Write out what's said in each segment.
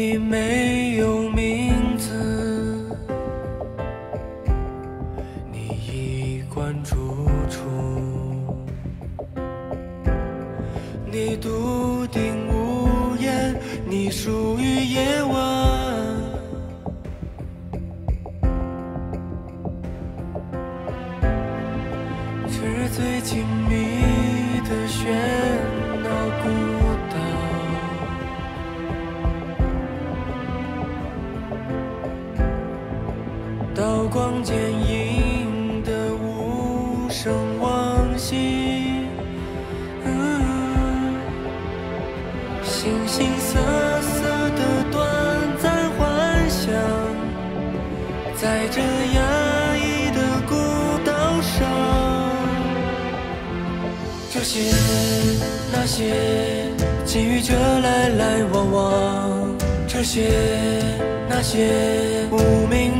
你没有名字，你衣冠楚楚，你笃定无言，你属于夜晚，纸醉金光剪影的无声往昔，嗯形形色色的短暂幻想，在这压抑的孤岛上，这些那些给予着来来往往，这些那些无名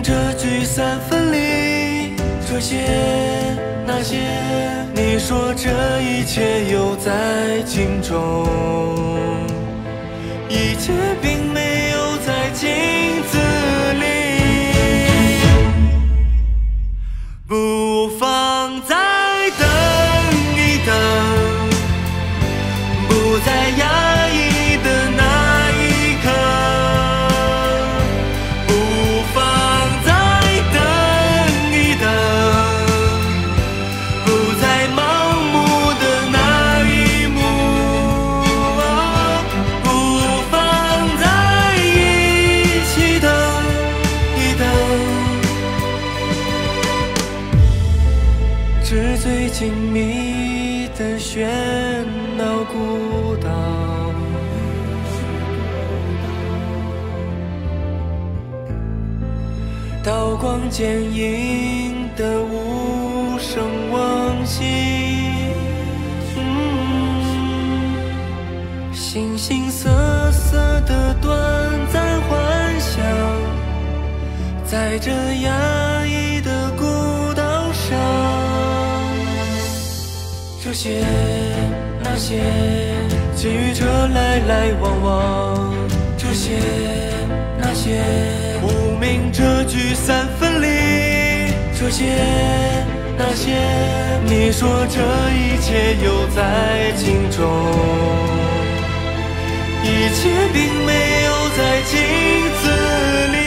散分离，这些那些你说这一切有在镜中，一切并没有在镜纸醉金迷的喧闹孤岛，刀光剑影的无声往昔，形形色色的短暂幻想。在这压些那些给予着来来往往，这些那些无名者聚散分离，这些那些你说这一切有在镜中，一切并没有在镜子里